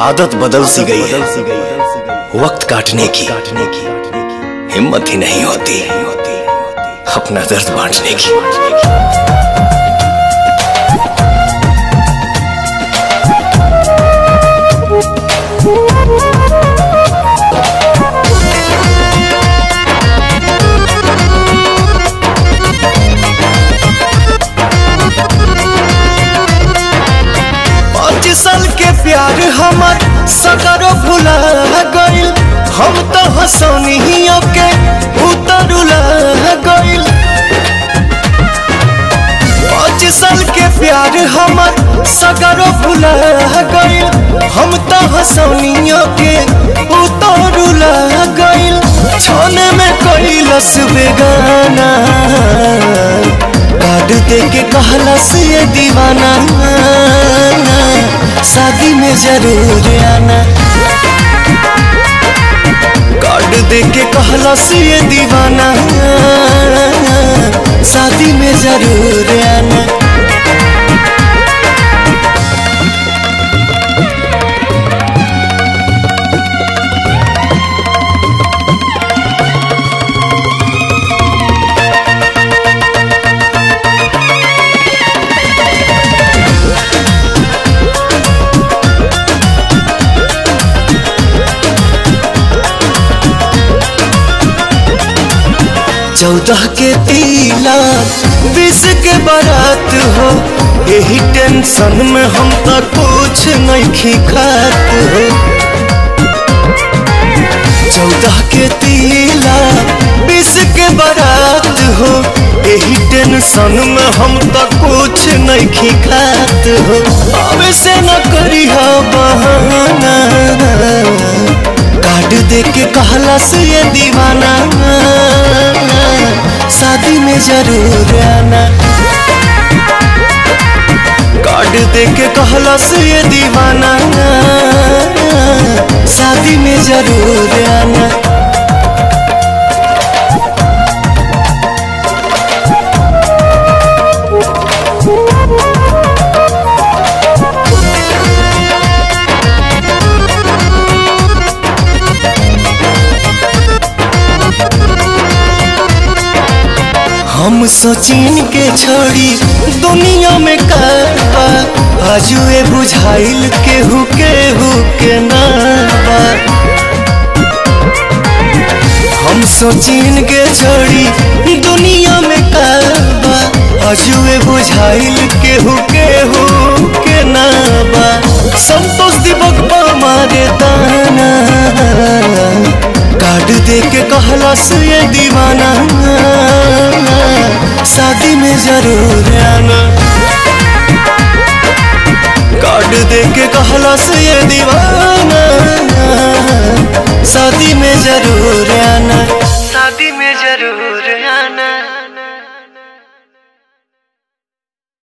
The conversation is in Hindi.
आदत बदल सी गई है। वक्त काटने की हिम्मत ही नहीं होती। अपना दर्द बांटने की। हम तो हसनिया के साल के प्यार हमर सगरो हम तो हसनिया के उतरुला गइल। छाने में कैलस बेगाना। कार्ड दे के ये दीवाना। शादी में ज़रूर आना। कार्ड दे के कहला से दीवाना। शादी में ज़रूर आना। चौदह के तीला बीस के बारात हो। यही टेंशन में हम तो कुछ नहीं खात हो। चौदह के तीला बीस के बारात हो। यही टेंशन में हम तो कुछ नहीं खात हो। अब से न करी बहाना। कार्ड दे के कहला से ये दीवाना। में ज़रूर आना कार्ड देख कहला से ये दीवाना। शादी में ज़रूर आना हम सोचिन के छोड़ी दुनिया में करबा। आजुए बुझाइल केहू केहू के नाबा हम सोचिन के छोड़ी दुनिया में करबा। आजुए बुझाइल केहू केहू के नाबा संतोष दिवक मारे दाना। कार्ड दे के कहला से ये ज़रूर आना कार्ड दे के कहला से ये दीवाना। शादी में ज़रूर आना।